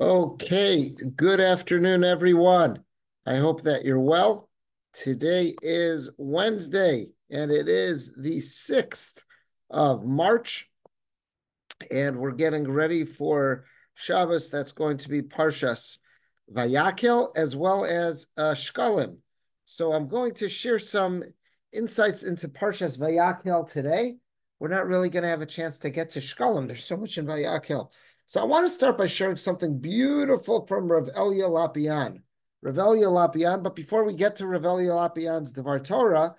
Okay, good afternoon, everyone. I hope that you're well. Today is Wednesday, and it is the 6th of March, and we're getting ready for Shabbos. That's going to be Parshas Vayakhel as well as uh, Shkalim. So I'm going to share some insights into Parshas Vayakhel today. We're not really going to have a chance to get to Shkalim. There's so much in Vayakhel. So I want to start by sharing something beautiful from Rav Elia Lopian. Rav Elia Lopian, but before we get to Rav Elia Lopian's Devar Torah,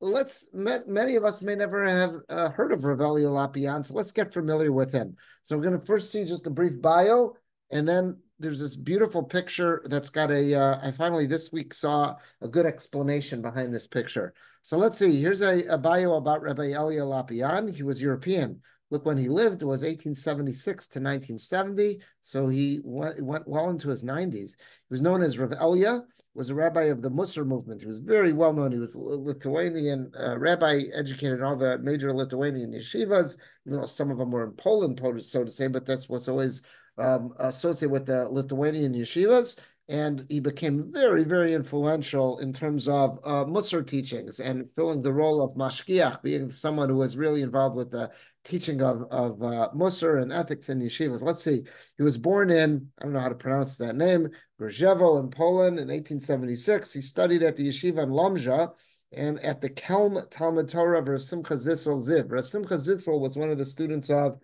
let's many of us may never have uh, heard of Rav Elia Lopian, so let's get familiar with him. So we're going to first see just a brief bio, and then there's this beautiful picture that's got a. Uh, I finally this week saw a good explanation behind this picture. So let's see. Here's a, a bio about Rabbi Elia Lopian. He was European, Look, when he lived was 1876 to 1970, so he went, went well into his 90s. He was known as Rav Elia, was a rabbi of the Musar movement. He was very well known. He was a Lithuanian uh, rabbi, educated in all the major Lithuanian yeshivas, even though some of them were in Poland, so to say, but that's what's always um, associated with the Lithuanian yeshivas and he became very, very influential in terms of uh, Musar teachings and filling the role of mashgiach, being someone who was really involved with the teaching of, of uh, and ethics in yeshivas. Let's see. He was born in, I don't know how to pronounce that name, Grajewo in Poland in 1876. He studied at the yeshiva in Lomzha and at the Kelm Talmud Torah of Rav Simcha Zitzel Ziv. Rav Simcha Zitzel was one of the students of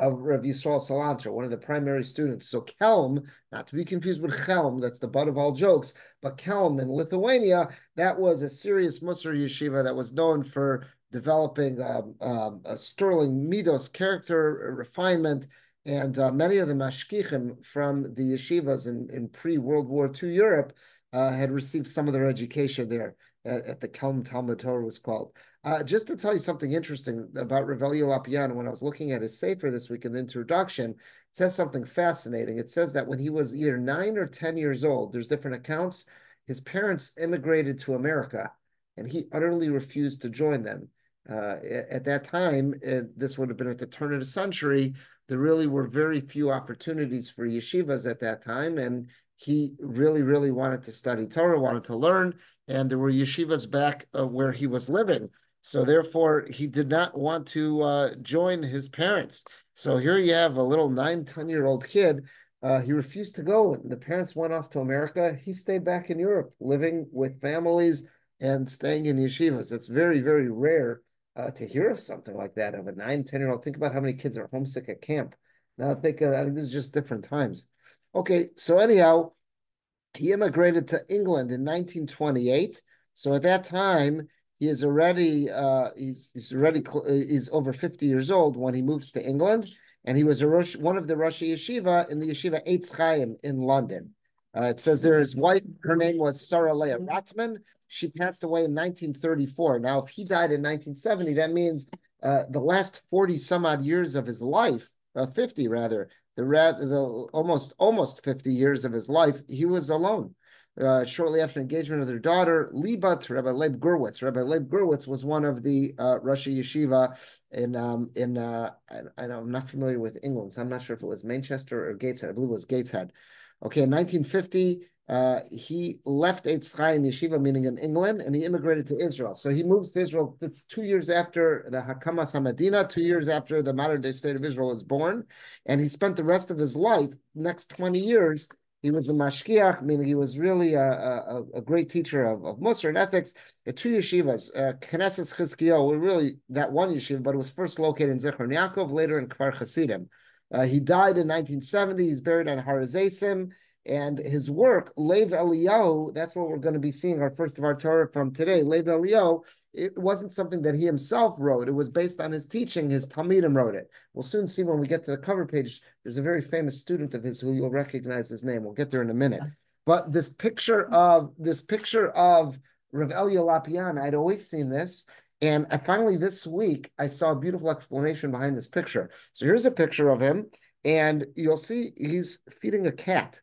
of Rav Yisrael Salanter, one of the primary students. So Kelm, not to be confused with Chelm, that's the butt of all jokes, but Kelm in Lithuania, that was a serious Musar yeshiva that was known for developing um, um, a sterling midos character refinement, and uh, many of the mashgichim from the yeshivas in, in pre-World War II Europe uh, had received some of their education there at, at the Kelm Talmud Torah was called. Uh, just to tell you something interesting about Rav Elia Lopian, when I was looking at his Sefer this week in the introduction, it says something fascinating. It says that when he was either nine or 10 years old, there's different accounts, his parents immigrated to America and he utterly refused to join them. Uh, at that time, uh, this would have been at the turn of the century, there really were very few opportunities for yeshivas at that time. And he really, really wanted to study Torah, wanted to learn, and there were yeshivas back uh, where he was living. So therefore, he did not want to uh, join his parents. So here you have a little nine, 10 year old kid. Uh, he refused to go. The parents went off to America. He stayed back in Europe, living with families and staying in yeshivas. That's very, very rare uh, to hear of something like that of a nine, 10 year old. Think about how many kids are homesick at camp. Now think, of, I think this is just different times. Okay, so anyhow, he immigrated to England in 1928. So at that time, he is already uh, he's he's already he's over fifty years old when he moves to England, and he was a Rosh, one of the Rosh Yeshiva in the Yeshiva Eitz Chaim in London. Uh, it says there his wife, her name was Sarah Leah Ratman. She passed away in 1934. Now, if he died in 1970, that means uh, the last 40 some odd years of his life, uh, 50 rather, the, the almost almost 50 years of his life, he was alone uh, shortly after engagement of their daughter, Libat, Rabbi Leib Gurwitz. Rabbi Leib Gurwitz was one of the uh, Rosh Yeshiva in, um, in uh, I, am not familiar with England, so I'm not sure if it was Manchester or Gateshead. I believe it was Gateshead. Okay, in 1950, uh, he left Eitz Chaim Yeshiva, meaning in England, and he immigrated to Israel. So he moves to Israel. That's two years after the Hakama Samadina, two years after the modern day state of Israel is born. And he spent the rest of his life, next 20 years, he was a mashgiach, meaning he was really a, a, a great teacher of, of Musar and ethics at two yeshivas. Uh, Knesset were really that one yeshiva, but it was first located in Zichron Yaakov, later in Kfar Hasidim. Uh, he died in 1970. He's buried on Har. And his work, Lev Eliyahu, that's what we're going to be seeing our first of our Torah from today. Lev Eliyahu it wasn't something that he himself wrote. It was based on his teaching. His Talmidim wrote it. We'll soon see when we get to the cover page. There's a very famous student of his who you'll recognize his name. We'll get there in a minute. But this picture of this picture of Rav Elia Lopian, I'd always seen this. And I finally this week I saw a beautiful explanation behind this picture. So here's a picture of him, and you'll see he's feeding a cat.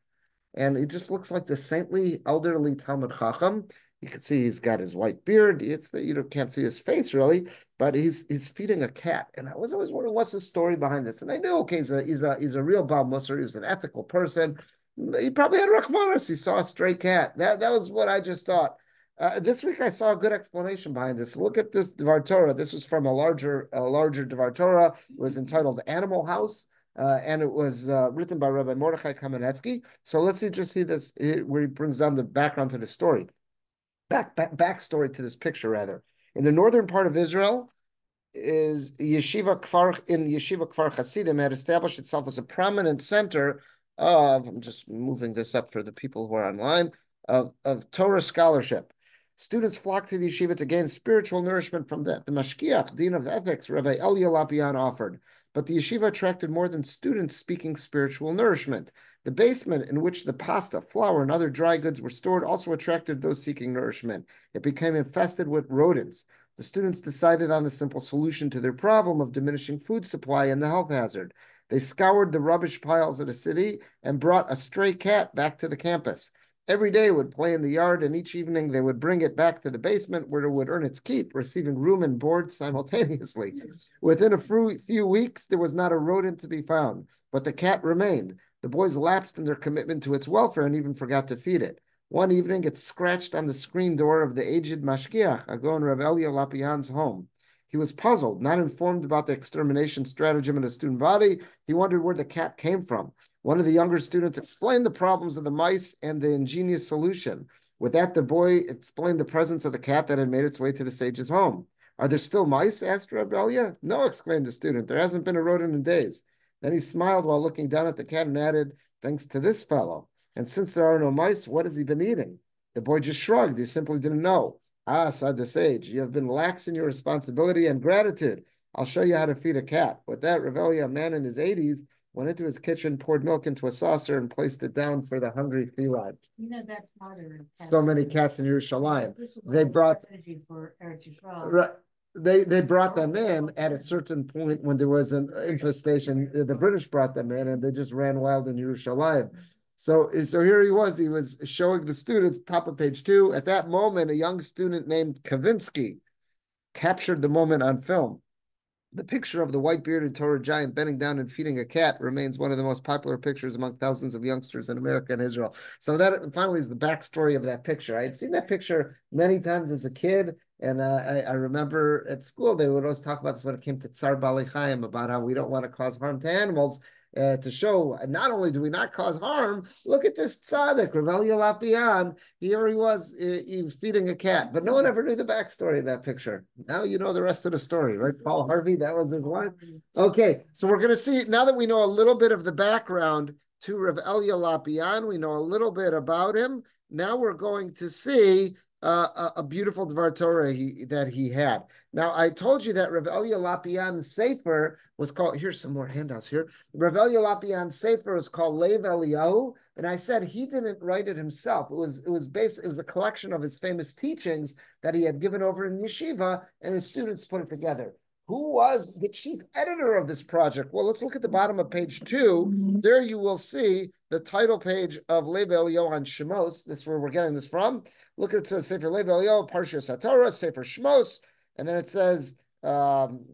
And he just looks like the saintly elderly Talmud Chacham You can see he's got his white beard. It's the, you know can't see his face really, but he's he's feeding a cat. And I was always wondering what's the story behind this. And I knew okay, he's a he's a he's a real Baal Musar. He was an ethical person. He probably had Rachmanis. He saw a stray cat. That that was what I just thought. Uh, this week I saw a good explanation behind this. Look at this Dvar Torah. This was from a larger a larger Dvar Torah. It was entitled Animal House. Uh, and it was uh, written by Rabbi Mordechai Kamenetsky. So let's see, just see this where he brings down the background to the story back, back backstory to this picture rather. In the northern part of Israel, is Yeshiva Kfar in Yeshiva Kfar Hasidim had established itself as a prominent center of. I'm just moving this up for the people who are online of, of Torah scholarship. Students flocked to the yeshiva to gain spiritual nourishment from that. The Mashgiach, Dean of Ethics, Rabbi Elia Lopian offered. But the yeshiva attracted more than students speaking spiritual nourishment. The basement in which the pasta, flour, and other dry goods were stored also attracted those seeking nourishment. It became infested with rodents. The students decided on a simple solution to their problem of diminishing food supply and the health hazard. They scoured the rubbish piles of the city and brought a stray cat back to the campus. Every day would play in the yard, and each evening they would bring it back to the basement where it would earn its keep, receiving room and board simultaneously. Within a few weeks, there was not a rodent to be found, but the cat remained. The boys lapsed in their commitment to its welfare and even forgot to feed it. One evening, it scratched on the screen door of the aged Mashgiach, Agon Rav Elia Lapian's home. He was puzzled, not informed about the extermination stratagem in the student body. He wondered where the cat came from. One of the younger students explained the problems of the mice and the ingenious solution. With that, the boy explained the presence of the cat that had made its way to the sage's home. Are there still mice? asked Elia. No, exclaimed the student. There hasn't been a rodent in days. Then he smiled while looking down at the cat and added, Thanks to this fellow. And since there are no mice, what has he been eating? The boy just shrugged. He simply didn't know. Ah, said the sage, you have been lax in your responsibility and gratitude. I'll show you how to feed a cat. With that, Revelia, a man in his 80s, went into his kitchen, poured milk into a saucer, and placed it down for the hungry feline. You know, that's modern. So many cats in Yerushalayim. They brought. For right, they they brought them in at a certain point when there was an infestation. The British brought them in, and they just ran wild in Yerushalayim. So, so here he was. He was showing the students, top of page two. At that moment, a young student named Kavinsky captured the moment on film. The picture of the white bearded Torah giant bending down and feeding a cat remains one of the most popular pictures among thousands of youngsters in America and Israel. So that finally is the backstory of that picture. I had seen that picture many times as a kid, and uh, I, I, remember at school they would always talk about this when it came to Tsar Bali about how we don't want to cause harm to animals. Uh, to show not only do we not cause harm, look at this tzaddik, Revelia Lapian. Here he was, uh, he was feeding a cat, but no one ever knew the backstory of that picture. Now you know the rest of the story, right? Paul Harvey, that was his line. Okay, so we're going to see now that we know a little bit of the background to Rev Elia Lapian, we know a little bit about him. Now we're going to see uh, a, a, beautiful Dvar Torah he, that he had. Now, I told you that Rav Elia Lapian Sefer was called, here's some more handouts here. Rav Elia Lapian Sefer was called Lev Eliyahu, and I said he didn't write it himself. It was it was based, it was a collection of his famous teachings that he had given over in yeshiva, and his students put it together. Who was the chief editor of this project? Well, let's look at the bottom of page two. Mm-hmm. There you will see the title page of Lev Eliyahu on Shemos. That's where we're getting this from. Look at it says Sefer Lev Eliyahu, Parsha Satorah, Sefer Shmos, and then it says um,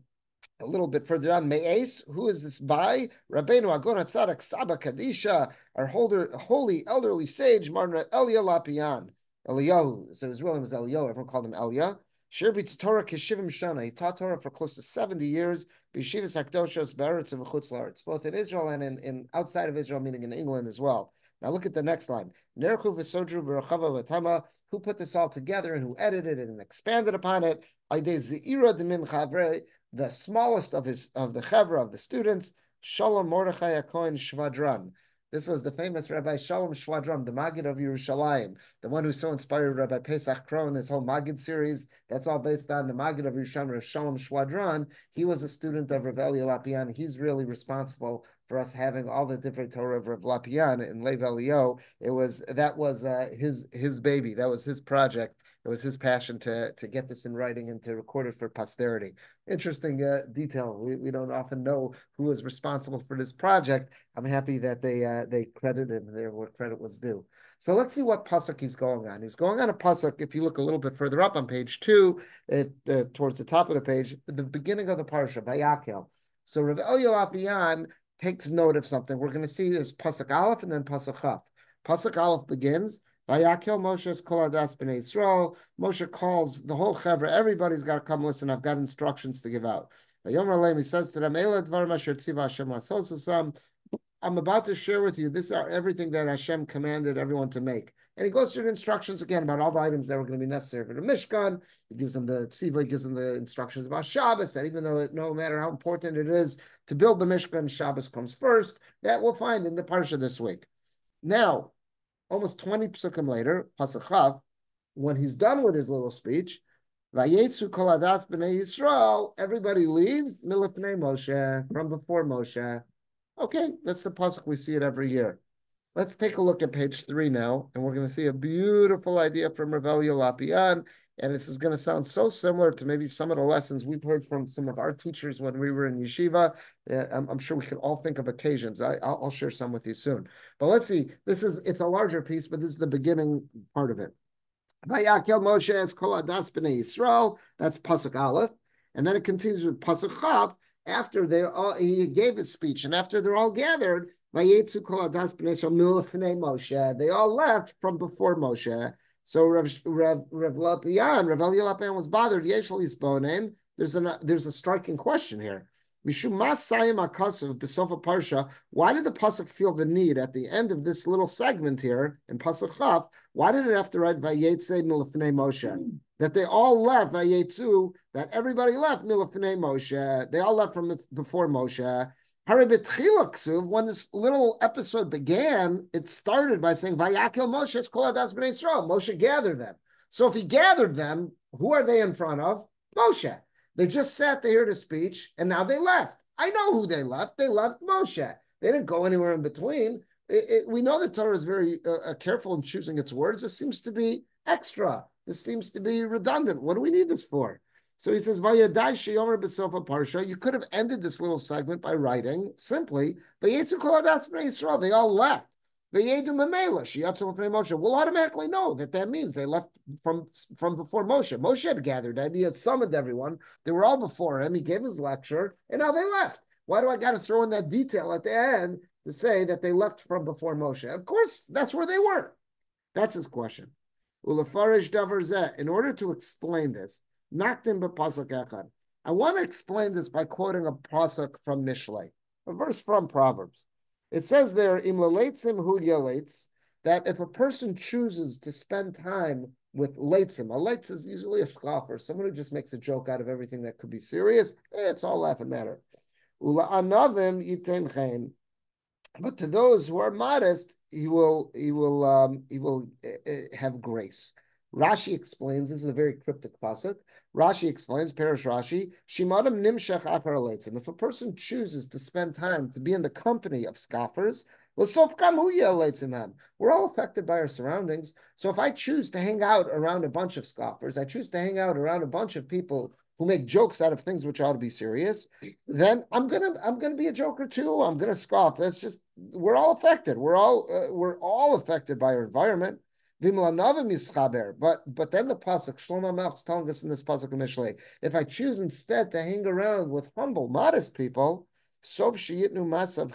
a little bit further down, Me'es, who is this by? Rabbeinu Agon Hatzadak Saba Kadisha, our holder, holy elderly sage, Marna Elia Lapian. Eliyahu, so his real name was Eliyahu, everyone called him Elia. Shirbitz Torah Kishivim Shana. He taught Torah for close to 70 years. Bishivas Hakdoshos Beretz of Chutz both in Israel and in, in outside of Israel, meaning in England as well. Now look at the next line. Nerchu v'sodru b'rachava v'tama. Who put this all together and who edited it and expanded upon it? The smallest of his of the chevra of the students, Shalom Mordechai Akoin Shvadran. This was the famous Rabbi Shalom Shvadran, the Maggid of Yerushalayim, the one who so inspired Rabbi Pesach Krohn, this whole Maggid series. That's all based on the Maggid of Yerushalayim, Shalom Shvadran. He was a student of Rabbi Lapian. He's really responsible for us having all the different Torah of Rav Lapian and Lev Elio. It was that was uh, his his baby. That was his project. It was his passion to to get this in writing and to record it for posterity. Interesting uh, detail. We, we don't often know who was responsible for this project. I'm happy that they uh, they credited him there where credit was due. So let's see what pasuk he's going on. He's going on a pasuk. If you look a little bit further up on page two, it, uh, towards the top of the page, the beginning of the parsha, Vayakhel. So Rav Elyapian takes note of something. We're going to see this pasuk aleph and then pasuk chaf. Pasuk aleph begins. Vayakel Moshe's kol adas b'nei Yisrael. Moshe calls the whole chevra. Everybody's got to come listen. I've got instructions to give out. He says to them, I'm about to share with you this are everything that Hashem commanded everyone to make. And he goes through the instructions again about all the items that were going to be necessary for the Mishkan. He gives them the tziva, gives them the instructions about Shabbos, that even though no matter how important it is to build the Mishkan, Shabbos comes first. That we'll find in the Parsha this week. Now, almost 20 psukim later, Pasachav, when he's done with his little speech, Vayetsu kol b'nei Yisrael, everybody leaves milifnei Moshe, from before Moshe. Okay, that's the pasuk. We see it every year. Let's take a look at page three now, and we're going to see a beautiful idea from Revelio Lapian. And this is going to sound so similar to maybe some of the lessons we've heard from some of our teachers when we were in yeshiva. I'm, sure we can all think of occasions. I, will share some with you soon. But let's see. This is it's a larger piece, but this is the beginning part of it. Vayakel Moshe es kol adas b'nei Yisrael. That's pasuk aleph, and then it continues with pasuk chav after they all he gave his speech, and after they're all gathered, they all left from before Moshe. So Rav Rav Rav Lapian, Rav Lapian was bothered. There's a there's a striking question here. Why did the pasuk feel the need at the end of this little segment here in pasuk Chaf? Why did it have to write Vayetze Milafnei Moshe? that they all left Vayetzu, that everybody left Milafnei Moshe. They all left from before Moshe. When this little episode began, it started by saying Vayakil Moshe Koladas Bnei Israel. Moshe gathered them. So if he gathered them, who are they in front of? Moshe. They just sat to hear the speech, and now they left. I know who they left. They left Moshe. They didn't go anywhere in between. It, it, we know the Torah is very uh, uh careful in choosing its words. This seems to be extra. This seems to be redundant. What do we need this for? So he says, Vayadai Sheyomer B'Sofa Parsha. You could have ended this little segment by writing simply, Vayetzu Kol Adas Israel. They all left. Vayedu Mamela Shiyatzu Moshe. We'll automatically know that that means they left from from before Moshe. Moshe had gathered and he had summoned everyone. They were all before him. He gave his lecture, and now they left. Why do I got to throw in that detail at the end to say that they left from before Moshe? Of course, that's where they were. That's his question. In order to explain this, naktim b'pasuk echad. I want to explain this by quoting a pasuk from Mishlei, a verse from Proverbs. It says there, "Im leitzim hu yaleitz," that if a person chooses to spend time with leitzim, a leitz is usually a scoffer, someone who just makes a joke out of everything that could be serious. Eh, it's all laugh and matter. Ula anavim yitenchen. But to those who are modest, he will he will um, he will uh, have grace. Rashi explains this is a very cryptic pasuk. Rashi explains, Perish Rashi, Shimadim nimshach achar If a person chooses to spend time to be in the company of scoffers, we're all affected by our surroundings. So if I choose to hang out around a bunch of scoffers, I choose to hang out around a bunch of people who make jokes out of things which ought to be serious, then I'm gonna I'm gonna be a joker too. I'm gonna scoff. That's just we're all affected. We're all uh, we're all affected by our environment. But but then the pasuk Shlomo Melch's telling us in this pasuk Mishlei, if I choose instead to hang around with humble, modest people, sov masav.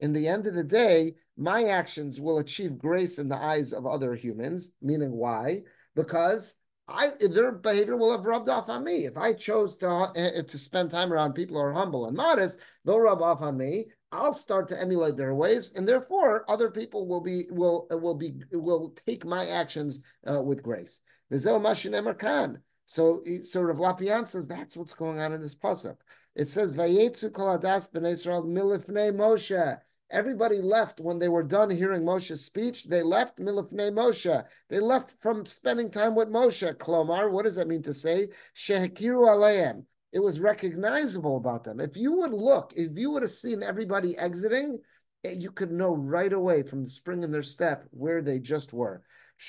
In the end of the day, my actions will achieve grace in the eyes of other humans. Meaning, why? Because I their behavior will have rubbed off on me. If I chose to uh, to spend time around people who are humble and modest, they'll rub off on me. I'll start to emulate their ways, and therefore other people will be will will be will take my actions uh, with grace. So so Rav Lapian says that's what's going on in this pasuk. It says Vayetzu kol b'nei Israel milifnei Moshe. Everybody left when they were done hearing Moshe's speech. They left milifnei Moshe. They left from spending time with Moshe. Klomar, what does that mean to say? Shehekiru aleim. It was recognizable about them. If you would look, if you would have seen everybody exiting, eh, you could know right away from the spring in their step where they just were.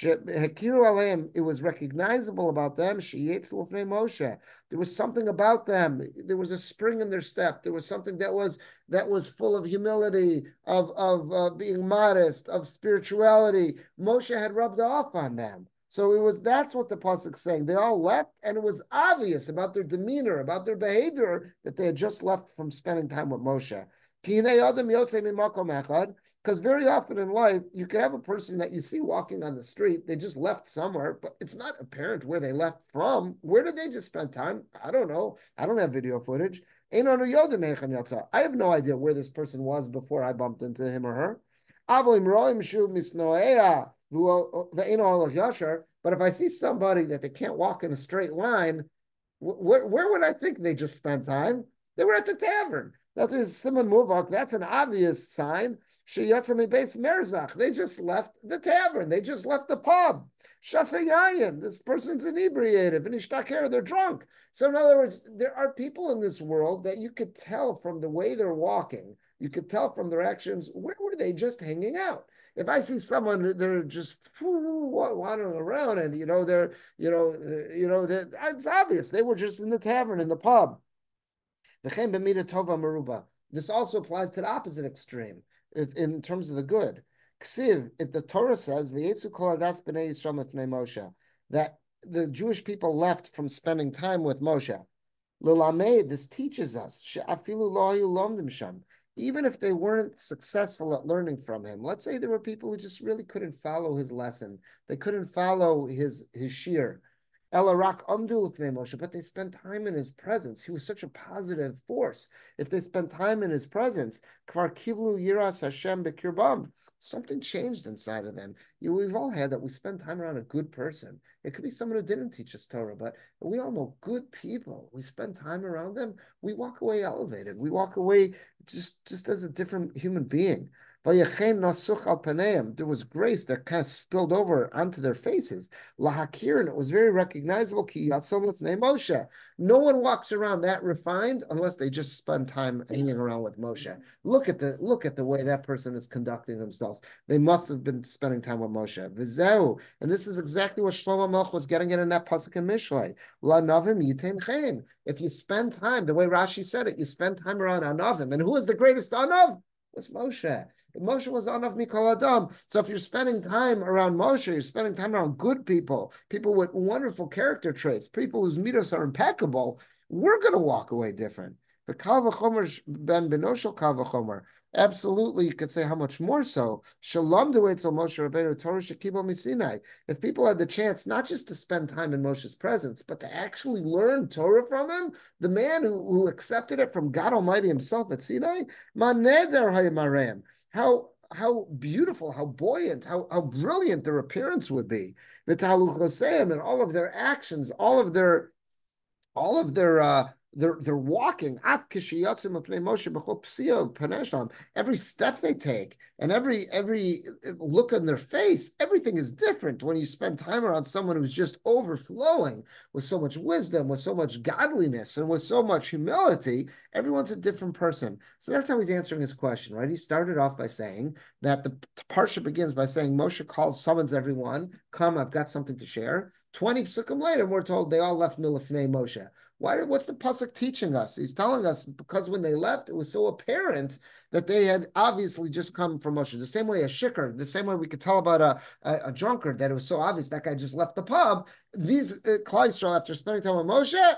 It was recognizable about them. Moshe. There was something about them. There was a spring in their step. There was something that was that was full of humility, of of uh, being modest, of spirituality. Moshe had rubbed off on them. So it was that's what the pasuk's saying. They all left, and it was obvious about their demeanor, about their behavior, that they had just left from spending time with Moshe. Because very often in life, you can have a person that you see walking on the street, they just left somewhere, but it's not apparent where they left from. Where did they just spend time? I don't know. I don't have video footage. I have no idea where this person was before I bumped into him or her. Uh, but if I see somebody that they can't walk in a straight line, where, where would I think they just spent time? They were at the tavern. That's Simon Muvak. That's an obvious sign. They just left the tavern. They just left the pub. This person's inebriated. They're drunk. So in other words, there are people in this world that you could tell from the way they're walking. You could tell from their actions. Where were they just hanging out? If I see someone, they're just wandering around, and you know they're, you know, you know, that it's obvious they were just in the tavern in the pub. This also applies to the opposite extreme in terms of the good. Ksiv, if the Torah says, Moshe, that the Jewish people left from spending time with Moshe. Lilamed, this teaches us, even if they weren't successful at learning from him. Let's say there were people who just really couldn't follow his lesson. They couldn't follow his, his sheer. Elarak Amdul Moshe, but they spent time in his presence. He was such a positive force. If they spent time in his presence, Kvar Kivlu Yiras Hashem Bekirbam, something changed inside of them. You, we've all had that. We spend time around a good person. It could be someone who didn't teach us Torah, but we all know good people. We spend time around them. We walk away elevated. We walk away just, just as a different human being. There was grace that kind of spilled over onto their faces. Lahakir, and it was very recognizable. Moshe. No one walks around that refined unless they just spend time hanging around with Moshe. Look at the look at the way that person is conducting themselves. They must have been spending time with Moshe. And this is exactly what Shlomo Melch was getting at in that pasuk in Mishlei. If you spend time, the way Rashi said it, you spend time around Anavim. And who is the greatest Anav? Was Moshe. Moshe was Anav Mikol Adam. So if you're spending time around Moshe, you're spending time around good people, people with wonderful character traits, people whose mitos are impeccable, we're going to walk away different. The Kalvachomer ben Benoshel Kalvachomer. Absolutely, you could say how much more so. Shalom duetzel Moshe Rabbeinu Torah Shekibo Misinai. If people had the chance not just to spend time in Moshe's presence, but to actually learn Torah from him, the man who, who accepted it from God Almighty Himself at Sinai, Maneder Hayamaram how how beautiful, how buoyant, how, how brilliant their appearance would be. And all of their actions, all of their all of their uh, they're they're walking. Every step they take and every every uh, look on their face, everything is different when you spend time around someone who's just overflowing with so much wisdom, with so much godliness, and with so much humility. Everyone's a different person. So that's how he's answering his question, right? He started off by saying that the parsha begins by saying Moshe calls, summons everyone, come, I've got something to share. 20 psukim later, we're told they all left Milifnei Moshe. Why? What's the pasuk teaching us? He's telling us because when they left, it was so apparent that they had obviously just come from Moshe. The same way a shikar, the same way we could tell about a, a, a drunkard that it was so obvious that guy just left the pub. These uh, Klal after spending time with Moshe,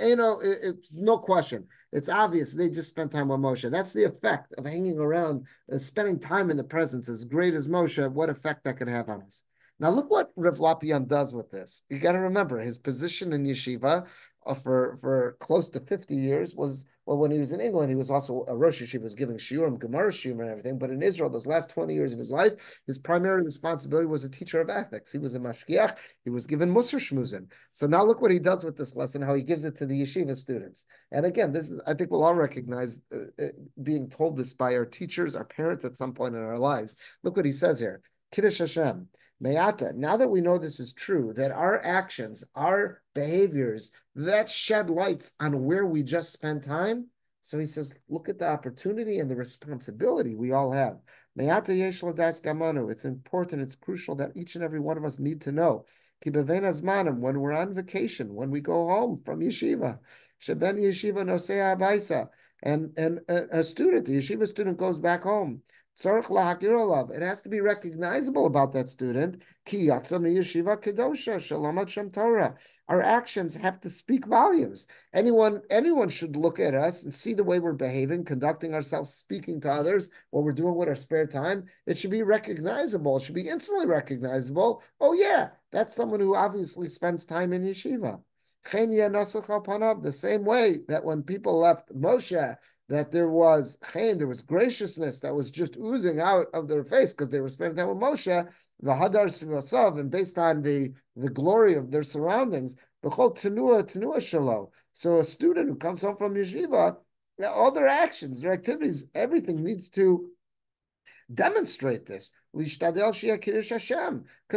you know, it, it, no question. It's obvious they just spent time with Moshe. That's the effect of hanging around, spending time in the presence as great as Moshe. What effect that could have on us. Now look what Rav Lopian does with this. You got to remember his position in yeshiva uh, for for close to 50 years was well when he was in England he was also a Rosh He was giving shiurim Gemara shiurim and everything. But in Israel those last 20 years of his life his primary responsibility was a teacher of ethics. He was a mashgiach he was given Musar Shmuzin. So now look what he does with this lesson how he gives it to the yeshiva students. And again this is I think we'll all recognize uh, uh, being told this by our teachers our parents at some point in our lives. Look what he says here. Kiddush Hashem Mayata, now that we know this is true, that our actions, our behaviors, that shed lights on where we just spend time. So he says, look at the opportunity and the responsibility we all have. Mayata yesh gamanu. It's important, it's crucial that each and every one of us need to know. When we're on vacation, when we go home from yeshiva, Sheben yeshiva nosea abaisa, and and a, a student, a yeshiva student goes back home. It has to be recognizable about that student. Our actions have to speak volumes. Anyone, anyone should look at us and see the way we're behaving, conducting ourselves, speaking to others, what we're doing with our spare time. It should be recognizable. It should be instantly recognizable. Oh yeah, that's someone who obviously spends time in yeshiva. The same way that when people left Moshe that there was chaim, there was graciousness that was just oozing out of their face because they were spending time with Moshe, the hadar svivasav, and based on the the glory of their surroundings, the whole tenua tenua shalom. So a student who comes home from yeshiva, all their actions, their activities, everything needs to demonstrate this. Because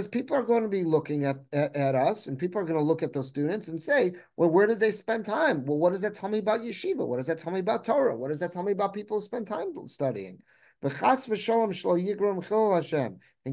people are going to be looking at, at, at, us and people are going to look at those students and say, well, where did they spend time? Well, what does that tell me about yeshiva? What does that tell me about Torah? What does that tell me about people who spend time studying? And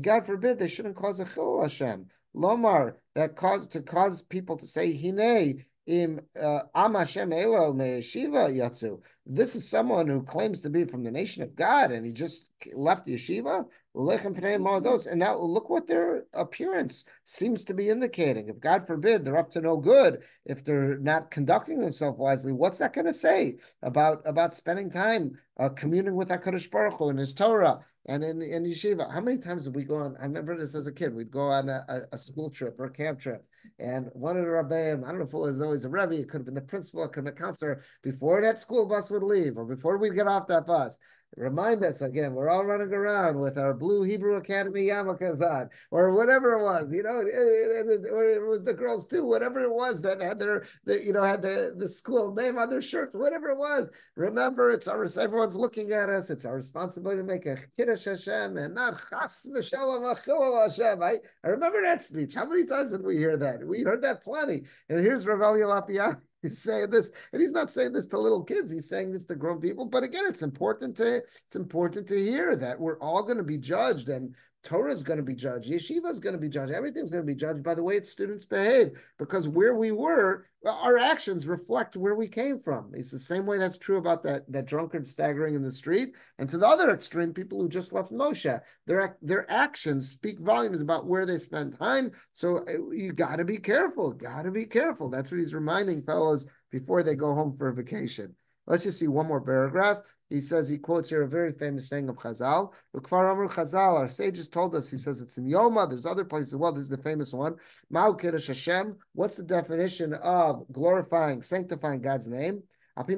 God forbid they shouldn't cause a chil Hashem. Lomar, that cause to cause people to say, Hine, im uh, am Hashem elo yeshiva yatsu. This is someone who claims to be from the nation of God and he just left yeshiva. And now look what their appearance seems to be indicating. If God forbid they're up to no good, if they're not conducting themselves wisely, what's that going to say about, about spending time uh, communing with HaKadosh Baruch Hu and His Torah and in, in yeshiva? How many times did we go on? I remember this as a kid. We'd go on a, a, school trip or a camp trip. And one of the rabbeim, I don't know if it was always a rebbe, it could have been the principal, it could have been a counselor, before that school bus would leave or before we'd get off that bus, remind us again, we're all running around with our blue Hebrew Academy yarmulkes on, or whatever it was, you know, it, it, it, or it was the girls too, whatever it was that had their, the, you know, had the, the school name on their shirts, whatever it was. Remember, it's our, everyone's looking at us. It's our responsibility to make a kiddush Hashem and not chas v'shalom Hashem. I, I remember that speech. How many times did we hear that? We heard that plenty. And here's Rav Lopian He's saying this, and he's not saying this to little kids. He's saying this to grown people. But again, it's important to it's important to hear that we're all going to be judged, and Torah is going to be judged. Yeshiva is going to be judged. Everything's going to be judged by the way its students behave, because where we were, our actions reflect where we came from. It's the same way that's true about that, that drunkard staggering in the street. And to the other extreme, people who just left Moshe, their, their actions speak volumes about where they spend time. So uh, you got to be careful. Got to be careful. That's what he's reminding fellows before they go home for a vacation. Let's just see one more paragraph. He says, he quotes here a very famous saying of Chazal. Kfar Amr Chazal, our sages told us, he says it's in Yoma, there's other places well. This is the famous one. Ma'u Kiddush Hashem. What's the definition of glorifying, sanctifying God's name? what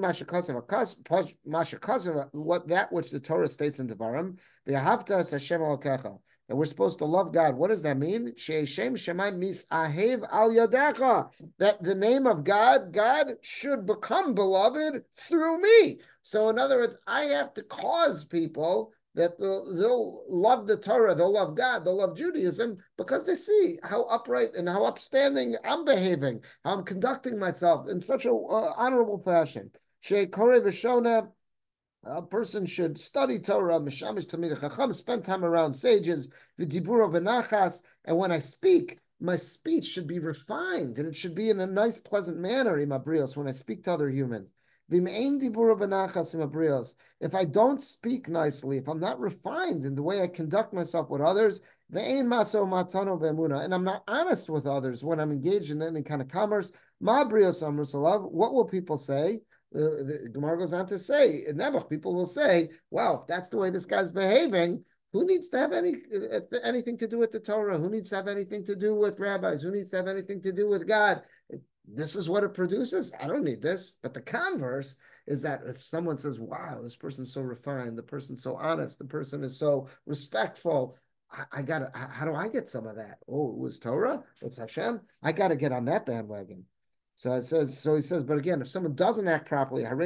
that which the Torah states in Devarim, Hashem and we're supposed to love God. What does that mean? That the name of God, God should become beloved through me. So, in other words, I have to cause people that they'll, love the Torah, they'll love God, they'll love Judaism because they see how upright and how upstanding I'm behaving, how I'm conducting myself in such a uh, honorable fashion. Vishona a person should study Torah, Mishamish Tamid Chacham, spend time around sages, V'diburo v'nachas, and when I speak, my speech should be refined and it should be in a nice, pleasant manner, imabrios, when I speak to other humans. If I don't speak nicely, if I'm not refined in the way I conduct myself with others, and I'm not honest with others when I'm engaged in any kind of commerce, what will people say? Uh, the Gemara goes on to say, Nebuch, people will say, if that's the way this guy's behaving, who needs to have any uh, anything to do with the Torah? Who needs to have anything to do with rabbis? Who needs to have anything to do with God? This is what it produces. I don't need this. But the converse is that if someone says, wow, this person's so refined, the person's so honest, the person is so respectful, I, I gotta, how do I get some of that? Oh, it was Torah? It's Hashem? I gotta get on that bandwagon. So it says, so he says, but again, if someone doesn't act properly, no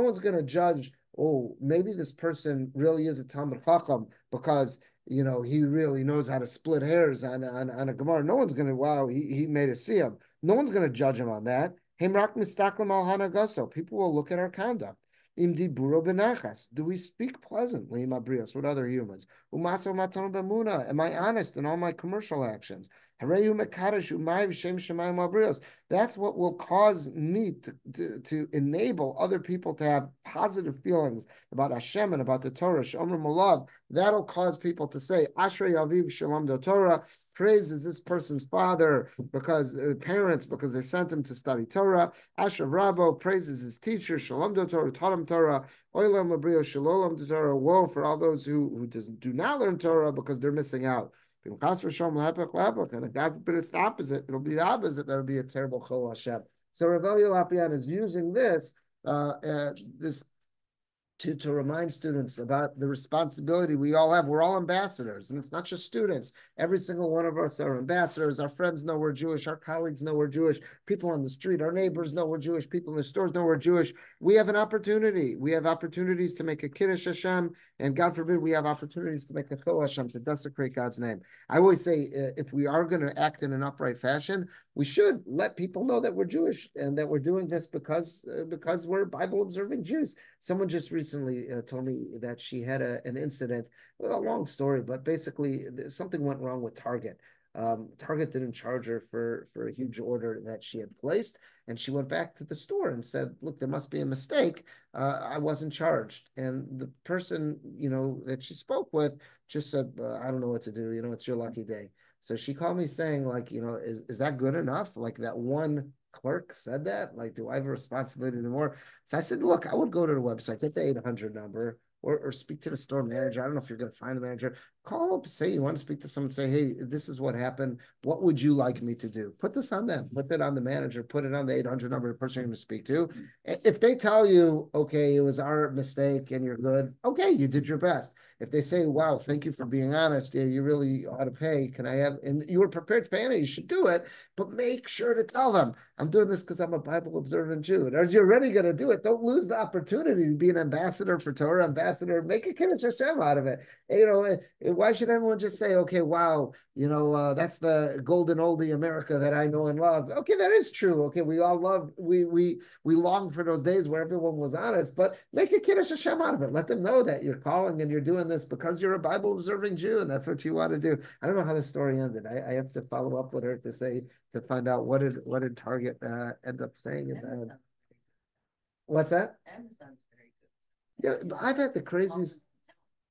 one's going to judge. Oh, maybe this person really is a Talmud Chacham because you know he really knows how to split hairs on on, on a Gemara. No one's going to wow he he made a siyam. No one's going to judge him on that. People will look at our conduct. Do we speak pleasantly, Mabrios, with other humans? Umaso matonu bemuna. Am I honest in all my commercial actions? That's what will cause me to, to, to, enable other people to have positive feelings about Hashem and about the Torah. Shomer Malav. That'll cause people to say, Ashrei Aviv Shalom do Torah praises this person's father because uh, parents because they sent him to study Torah. Asher Rabo praises his teacher Shalom do Torah taught him Torah. Oilam Labrio Shalom do Torah. Woe for all those who who does, do not learn Torah because they're missing out. And God forbid it's the opposite, it'll be the opposite. That'll be a terrible chol Hashem. So Rav Lapian is using this uh, uh, this to, to remind students about the responsibility we all have. We're all ambassadors, and it's not just students. Every single one of us are ambassadors. Our friends know we're Jewish. Our colleagues know we're Jewish. People on the street, our neighbors know we're Jewish. People in the stores know we're Jewish. We have an opportunity. We have opportunities to make a Kiddush Hashem, and God forbid we have opportunities to make a Chil Hashem, to desecrate God's name. I always say uh, if we are going to act in an upright fashion, we should let people know that we're Jewish and that we're doing this because uh, because we're Bible observing Jews. Someone just recently uh, told me that she had a, an incident, well, a long story, but basically something went wrong with Target. Um, Target didn't charge her for for a huge order that she had placed, and she went back to the store and said, "Look, there must be a mistake. Uh, I wasn't charged." And the person, you know, that she spoke with just said, uh, "I don't know what to do. You know, it's your lucky day." So she called me saying, like, you know, is, is that good enough? Like that one clerk said that? Like, do I have a responsibility anymore? So I said, look, I would go to the website, get the 800 number, or, or speak to the store manager. I don't know if you're going to find the manager. Call up, say you want to speak to someone, say, hey, this is what happened. What would you like me to do? Put this on them. Put it on the manager. Put it on the 800 number, the person you're going to speak to. If they tell you, okay, it was our mistake and you're good, okay, you did your best. If they say, wow, thank you for being honest, yeah, you really ought to pay. Can I have, and you were prepared to pay it, you should do it, but make sure to tell them, I'm doing this because I'm a Bible observant Jew. And as you're already going to do it, don't lose the opportunity to be an ambassador for Torah, ambassador, make a Kiddush Hashem out of it. You know, why should everyone just say, okay, wow, you know, uh, that's the golden oldie America that I know and love. Okay, that is true. Okay, we all love, we we we long for those days where everyone was honest, but make a Kiddush Hashem out of it. Let them know that you're calling and you're doing this because you're a Bible observing Jew and that's what you want to do. I don't know how the story ended. I, I have to follow up with her to say, to find out what did what did Target uh, end up saying at the end. What's that? Yeah, I've had the craziest.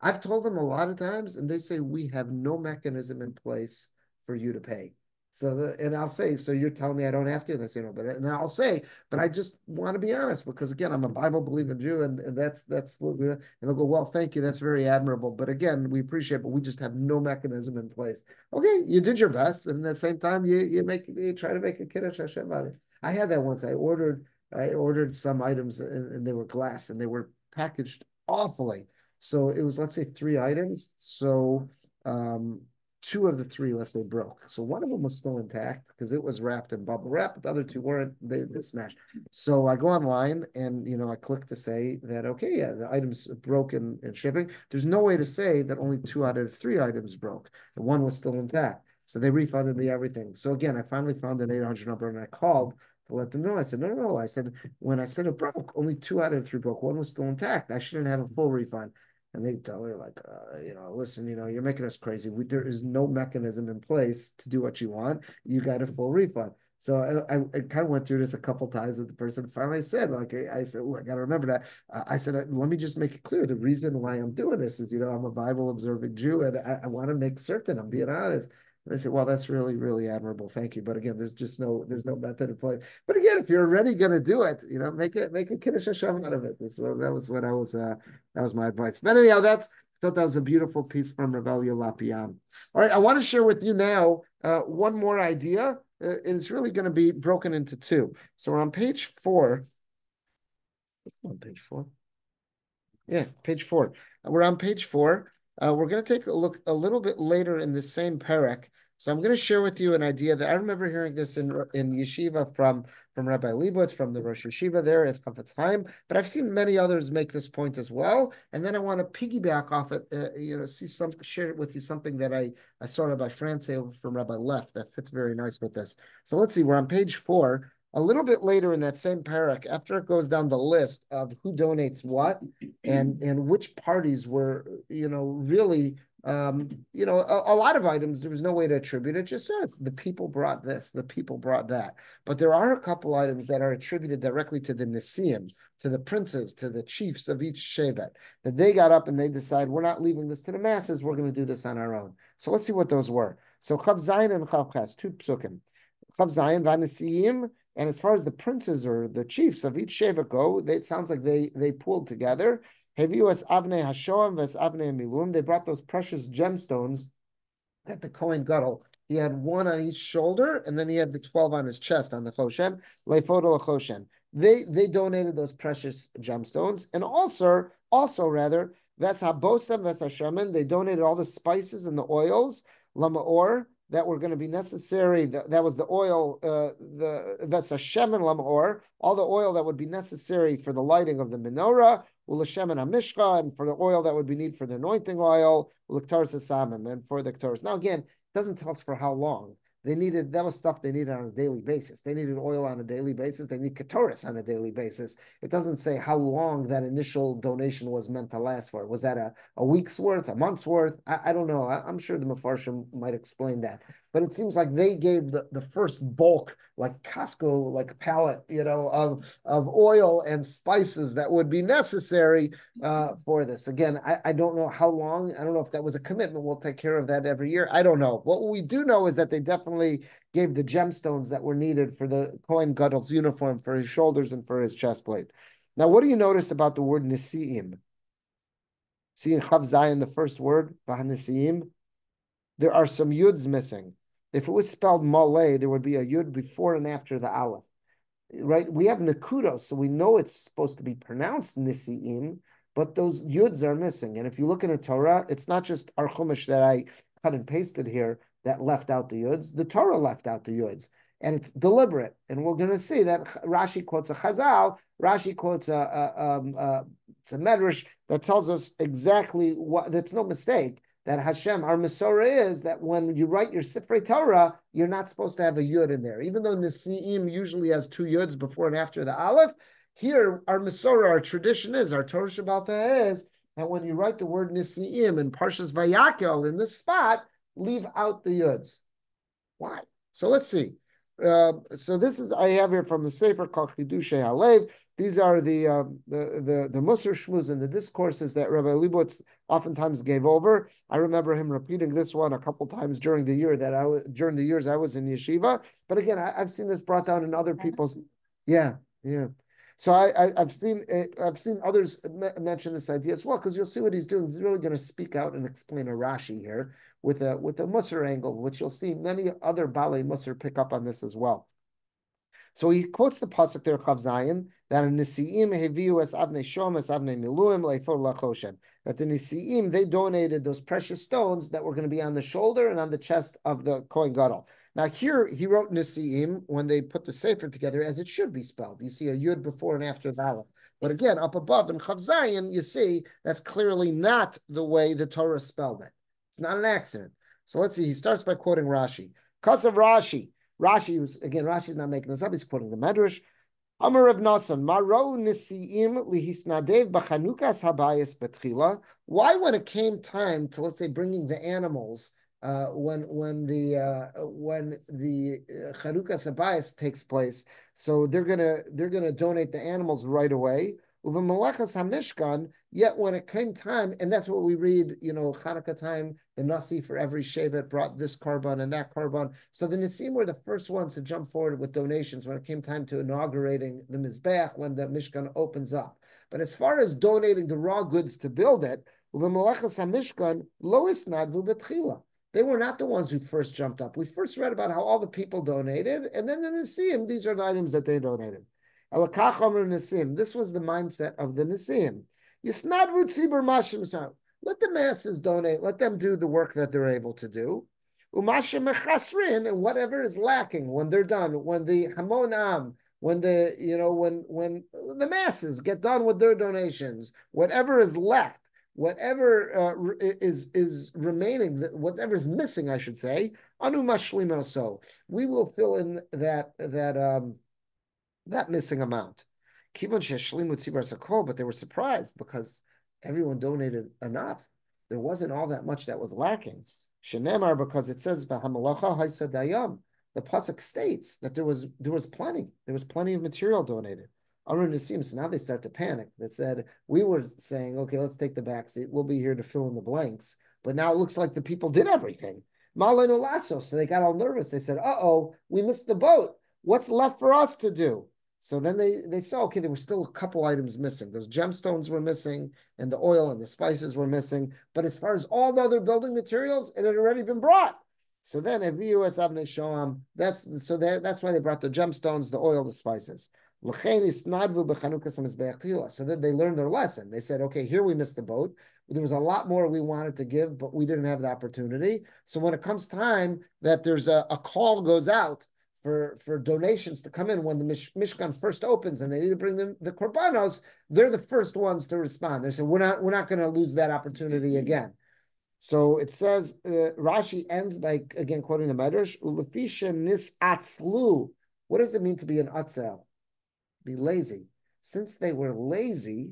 I've told them a lot of times, and they say we have no mechanism in place for you to pay. So, the, and I'll say, so you're telling me I don't have to? And they say, no, but and I'll say, but I just want to be honest because again, I'm a Bible believing Jew, and, and that's that's and they'll go, well, thank you, that's very admirable, but again, we appreciate, but we just have no mechanism in place. Okay, you did your best, and at the same time, you you make you try to make a kiddush Hashem out of it. I had that once. I ordered I ordered some items, and, and they were glass, and they were packaged awfully. So it was let's say three items. So um, two of the three, let's say, broke. So one of them was still intact because it was wrapped in bubble wrap. The other two weren't. They, they smashed. So I go online and you know I click to say that okay, yeah, the items broken in shipping. There's no way to say that only two out of three items broke, and one was still intact. So they refunded me everything. So again, I finally found an 800 number and I called to let them know. I said, no, no, no. I said, when I said it broke, only two out of three broke. One was still intact. I shouldn't have a full refund. And they tell me like, uh, you know, listen, you know, you're making us crazy. We, there is no mechanism in place to do what you want. You got a full refund. So I, I, I kind of went through this a couple times with the person. Finally, said, like, I, I said, I got to remember that. Uh, I said, let me just make it clear. The reason why I'm doing this is, you know, I'm a Bible observing Jew, and I, I want to make certain I'm being honest. They said, well, that's really, really admirable. Thank you. But again, there's just no, there's no method in place. But again, if you're already going to do it, you know, make it, make a Kiddush Hashem out of it. So that was what I was, uh, that was my advice. But anyhow, that's, I thought that was a beautiful piece from Revelia Lapian. All right. I want to share with you now, uh, one more idea. Uh, and it's really going to be broken into two. So we're on page four. On page four. Yeah, page four. We're on page four. Uh, we're going to take a look a little bit later in the same parak so I'm going to share with you an idea that I remember hearing this in in yeshiva from from Rabbi Leibowitz, from the Rosh Yeshiva there at Chafetz Chaim, but I've seen many others make this point as well. And then I want to piggyback off it, uh, you know, see some share with you something that I I saw Rabbi France from Rabbi Left that fits very nice with this. So let's see, we're on page four. A little bit later in that same parak, after it goes down the list of who donates what and and which parties were, you know, really um, you know, a, a, lot of items, there was no way to attribute it. Just says the people brought this, the people brought that. But there are a couple items that are attributed directly to the Nisim, to the princes, to the chiefs of each Shevet, that they got up and they decide, we're not leaving this to the masses, we're going to do this on our own. So let's see what those were. So Chav Zayin and Chav Ches, two psukim. Chav Zayin, and as far as the princes or the chiefs of each Sheva go, it sounds like they, they pooled together Heviu as Avnei Hashoam ves Avnei Milum. They brought those precious gemstones at the Kohen Gadol. He had one on each shoulder, and then he had the twelve on his chest on the Choshen. Leifodo Choshen. They they donated those precious gemstones, and also also rather ves Habosam ves Hashemen. They donated all the spices and the oils. Lamaor that were going to be necessary. That, that was the oil, uh, the ves Hashemen Lamaor, all the oil that would be necessary for the lighting of the menorah ulashem and and for the oil that would be needed for the anointing oil, ulaktaris samim, and for the ktaris. Now again, it doesn't tell us for how long. They needed that was stuff they needed on a daily basis. They needed oil on a daily basis. They need katoris on a daily basis. It doesn't say how long that initial donation was meant to last for. Was that a, a week's worth, a month's worth? I, I don't know. I, am sure the Mefarshim might explain that. But it seems like they gave the, the first bulk, like Costco, like pallet, you know, of, of oil and spices that would be necessary uh, for this. Again, I, I don't know how long. I don't know if that was a commitment. We'll take care of that every year. I don't know. What we do know is that they definitely gave the gemstones that were needed for the Kohen Gadol's uniform, for his shoulders and for his chest plate. Now, what do you notice about the word Nisi'im? See in Chav Zayin, the first word, Nisi'im, there are some yuds missing. If it was spelled Malay, there would be a yud before and after the aleph. Right? We have nakudos, so we know it's supposed to be pronounced Nisi'im, but those yuds are missing. And if you look in the Torah, it's not just our chumash that I cut and pasted here that left out the yuds. The Torah left out the yuds. And it's deliberate. And we're going to see that Rashi quotes a Chazal, Rashi quotes a, a, um, a, a medrash that tells us exactly what, that's no mistake, that Hashem, our Masorah is that when you write your Sifrei Torah, you're not supposed to have a Yud in there. Even though Nisi'im usually has two Yuds before and after the Aleph, here our Masorah, our tradition is, our Torah Shabbat is, that when you write the word Nisi'im in Parshas Vayakhel in this spot, leave out the yuds. Why? So let's see. Uh, so this is I have here from the Sefer called Chidushay Halev. These are the um, the the the Musar Shmuz and the discourses that Rabbi Leibowitz oftentimes gave over. I remember him repeating this one a couple times during the year that I was during the years I was in yeshiva. But again, I, have seen this brought down in other people's. Yeah, yeah. So I, I have seen eh, I've seen others mention this idea as well because you'll see what he's doing. He's really going to speak out and explain a Rashi here with a with a Musar angle, which you'll see many other Bali Musar pick up on this as well. So he quotes the pasuk there, Chav Zayin, that in Nisiim heviu es avnei shom es avnei miluim leifor lachoshen. That the Nisiim they donated those precious stones that were going to be on the shoulder and on the chest of the Kohen Gadol. Now here he wrote Nisiim when they put the sefer together as it should be spelled. You see a yud before and after the But again, up above in Chav Zayin, you see that's clearly not the way the Torah spelled it. It's not an accident. So let's see. He starts by quoting Rashi. Because of Rashi, Rashi was again. Rashi's not making this up. He's quoting the Medrash. Amar of Nasan, Maro Nisiim lihisnadev b'chanukas habayis betchila. Why, when it came time to let's say bringing the animals, uh, when when the uh, when the uh, chanukas habayis takes place, so they're gonna they're gonna donate the animals right away. Uvemalechas hamishkan. Yet when it came time, and that's what we read, you know, Hanukkah time, the Nasi for every Shevet brought this korban and that korban. So the Nisim were the first ones to jump forward with donations when it came time to inaugurating the Mizbeach when the Mishkan opens up. But as far as donating the raw goods to build it, Uvemalechas hamishkan lois nadvu betchila. They were not the ones who first jumped up. We first read about how all the people donated, and then the Nisim, these are the items that they donated. This was the mindset of the Nisim. Let the masses donate. Let them do the work that they're able to do. And whatever is lacking when they're done, when the Hamonam, when the you know when when the masses get done with their donations, whatever is left, whatever uh, is is remaining, whatever is missing, I should say, anu so we will fill in that that um, that missing amount. But they were surprised because everyone donated enough. There wasn't all that much that was lacking. Shenemar, because it says. The pasuk states that there was there was plenty. There was plenty of material donated. Arun Nasim, so now they start to panic. That said, we were saying, okay, let's take the back seat. We'll be here to fill in the blanks. But now it looks like the people did everything. Malenu lasso. So they got all nervous. They said, uh oh, we missed the boat. What's left for us to do? So then they, they saw, okay, there were still a couple items missing. Those gemstones were missing, and the oil and the spices were missing. But as far as all the other building materials, it had already been brought. So then Aviyu es Avnei Shoam, that's so that, that's why they brought the gemstones, the oil, the spices. So then they learned their lesson. They said, okay, here we missed the boat. There was a lot more we wanted to give, but we didn't have the opportunity. So when it comes time that there's a, a call goes out for, for donations to come in when the Mish, Mishkan first opens and they need to bring them the korbanos, they're the first ones to respond. They said, we're not, we're not going to lose that opportunity mm-hmm. again. So it says, uh, Rashi ends by, again, quoting the Medrash, Ulefisha nis atzlu. What does it mean to be an atzel? Be lazy. Since they were lazy,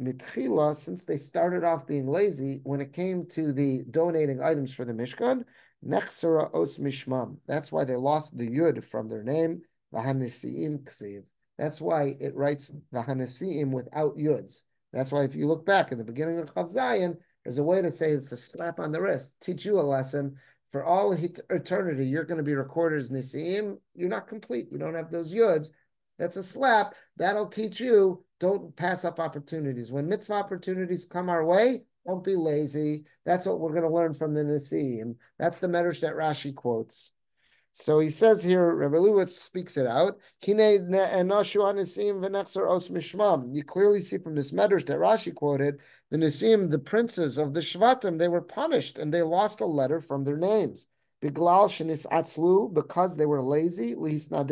mitchila, since they started off being lazy, when it came to the donating items for the Mishkan, nechsara os mishmam. That's why they lost the yud from their name, v'hanesiim ksiv. That's why it writes v'hanesiim without yuds. That's why if you look back in the beginning of Chav Zayin, there's a way to say it's a slap on the wrist, teach you a lesson. For all eternity, you're going to be recorded as Nisim. You're not complete. You don't have those yuds. That's a slap. That'll teach you don't pass up opportunities. When mitzvah opportunities come our way, don't be lazy. That's what we're going to learn from the Nisim. That's the medrash that Rashi quotes. So he says here, Rabbi Lewis speaks it out. You clearly see from this medrash that Rashi quoted, the Nisim, the princes of the Shvatim, they were punished and they lost a letter from their names. because they were lazy, that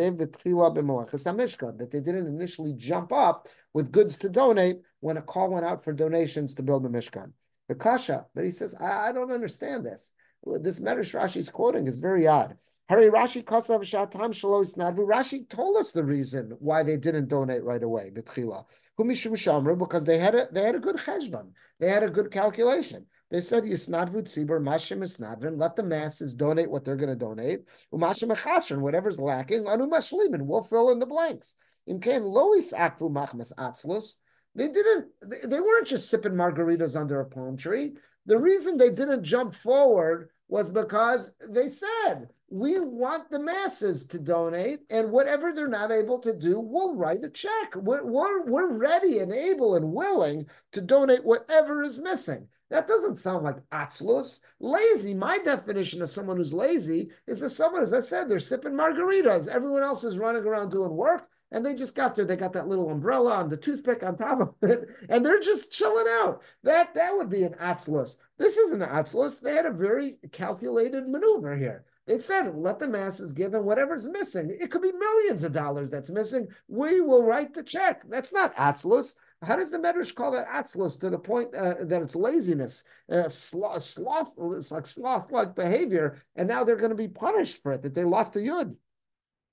they didn't initially jump up with goods to donate when a call went out for donations to build the Mishkan. The Kasha, but he says, I, I don't understand this. This Medrash Rashi is quoting is very odd. Hari Rashi Kasav Shatam Shalos Nadvu. Rashi told us the reason why they didn't donate right away, Betchila. Because they had a they had a good cheshbon. They had a good calculation. They said Yisnadvu Tzibur Mashim Isnadvin, let the masses donate what they're going to donate. Umashim Echasrin, whatever's lacking, Anu Mashlimin, we'll fill in the blanks. Imkain Lois Akvu Machmas Atzlus. They didn't, they, weren't just sipping margaritas under a palm tree. The reason they didn't jump forward was because they said, we want the masses to donate, and whatever they're not able to do, we'll write a check. We're, we're, we're ready and able and willing to donate whatever is missing. That doesn't sound like atzlus. Lazy, my definition of someone who's lazy is that someone, as I said, they're sipping margaritas. Everyone else is running around doing work, and they just got there. They got that little umbrella on the toothpick on top of it, and they're just chilling out. That that would be an atzlus. This isn't an atzlus. They had a very calculated maneuver here. They said, let the masses give, and whatever's missing, it could be millions of dollars that's missing. We will write the check. That's not atzlus. How does the Medrash call that atzlus to the point uh, that it's laziness, uh, sloth, sloth, it's like sloth-like behavior, and now they're going to be punished for it, that they lost a yud.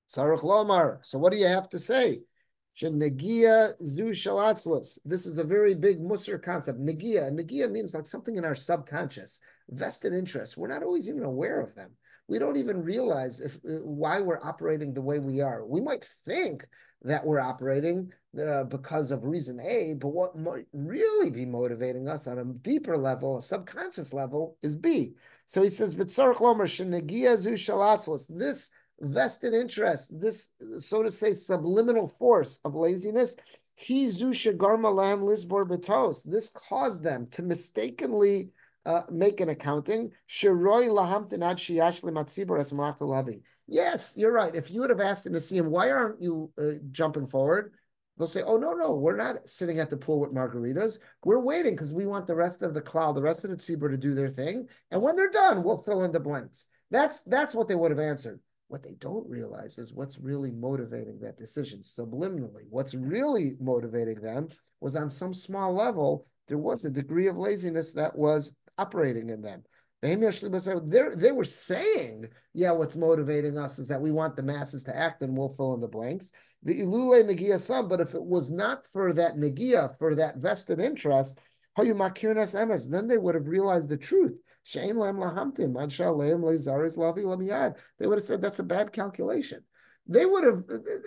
Sarach Lomar. So what do you have to say? Zu shalatzlus. This is a very big musar concept. Negia. Negia means like something in our subconscious, vested interests. We're not always even aware of them. We don't even realize if uh, why we're operating the way we are. We might think that we're operating uh, because of reason A, but what might really be motivating us on a deeper level, a subconscious level, is B. So he says, This vested interest, this, so to say, subliminal force of laziness, this caused them to mistakenly uh, make an accounting. Yes, you're right. If you would have asked him to see him, why aren't you uh, jumping forward? They'll say, oh, no, no, we're not sitting at the pool with margaritas. We're waiting because we want the rest of the cloud, the rest of the tzibur to do their thing. And when they're done, we'll fill in the blanks. That's, that's what they would have answered. What they don't realize is what's really motivating that decision subliminally. What's really motivating them was on some small level, there was a degree of laziness that was operating in them. They were saying, yeah, what's motivating us is that we want the masses to act, and we'll fill in the blanks. The ilule negia some, but if it was not for that negia, for that vested interest, then they would have realized the truth. They would have said that's a bad calculation. They would have,